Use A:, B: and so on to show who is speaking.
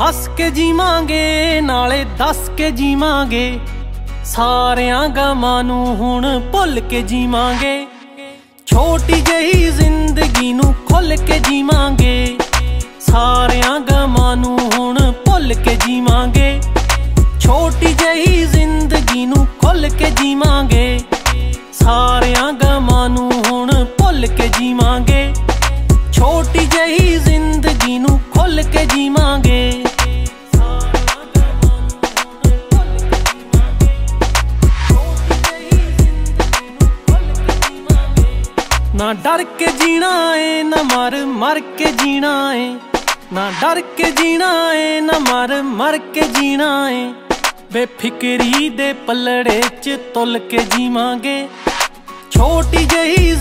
A: ਹੱਸ ਕੇ ਜੀਵਾਂਗੇ, ਨਾਲੇ ਦੱਸ ਕੇ ਜੀਵਾਂਗੇ। ਸਾਰਿਆਂ ਗਮਾਂ ਨੂੰ ਹੁਣ ਭੁੱਲ ਕੇ ਜੀਵਾਂਗੇ। ਛੋਟੀ ਜਹੀ ਜ਼ਿੰਦਗੀ ਨੂੰ ਖੁੱਲ ਕੇ ਜੀਵਾਂਗੇ। ਸਾਰਿਆਂ ਗਮਾਂ ਨੂੰ ਹੁਣ ਭੁੱਲ ਕੇ ਜੀਵਾਂਗੇ। ਛੋਟੀ ਜਹੀ ਜ਼ਿੰਦਗੀ ਨੂੰ ਖੁੱਲ ਕੇ ਜੀਵਾਂਗੇ। ਸਾਰਿਆਂ ਗਮਾਂ ਨੂੰ ਹੁਣ ਭੁੱਲ ਕੇ ਜੀਵਾਂਗੇ। ਛੋਟੀ ਨਾ ਡਰ ਕੇ ਜੀਣਾ ਏ, ਨਾ ਮਰ ਮਰ ਕੇ ਜੀਣਾ ਏ। ਨਾ ਡਰ ਕੇ ਜੀਣਾ ਏ, ਨਾ ਮਰ ਮਰ ਕੇ ਜੀਣਾ ਏ। ਬੇਫਿਕਰੀ ਦੇ ਪਲੜੇ 'ਚ ਤੁਲ ਕੇ ਜੀਵਾਂਗੇ। ਛੋਟੀ ਜਹੀ